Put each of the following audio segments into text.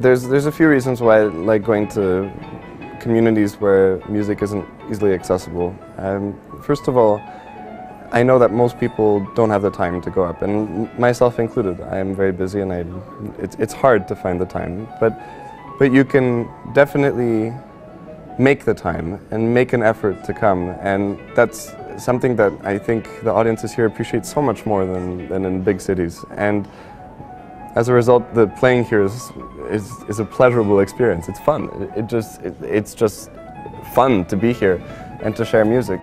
There's, there's a few reasons why I like going to communities where music isn't easily accessible. Um, first of all, I know that most people don't have the time to go up, and myself included. I am very busy and I, it's, it's hard to find the time. But, but you can definitely make the time and make an effort to come, and that's something that I think the audiences here appreciate so much more than, than in big cities. And as a result, the playing here is, is, is a pleasurable experience. It's fun. It, just, it, it's just fun to be here and to share music.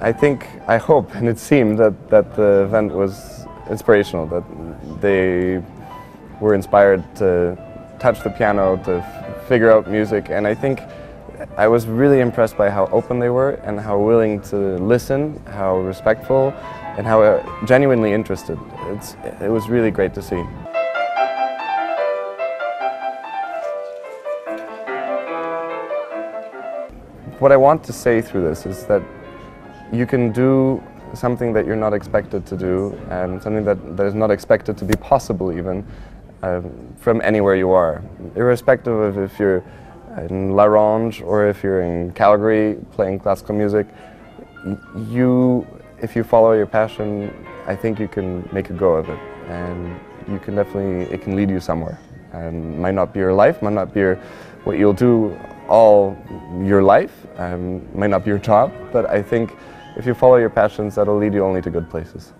I think, I hope, and it seemed that, that the event was inspirational, that they were inspired to touch the piano, to figure out music, and I think I was really impressed by how open they were and how willing to listen, how respectful, and how uh, genuinely interested. It's, it was really great to see. What I want to say through this is that you can do something that you're not expected to do, and something that, that is not expected to be possible even, um, from anywhere you are. Irrespective of if you're in La Ronge or if you're in Calgary playing classical music, you, if you follow your passion, I think you can make a go of it. And you can definitely, it can lead you somewhere. And might not be your life, might not be your, what you'll do all your life, um, might not be your job, but I think if you follow your passions, that'll lead you only to good places.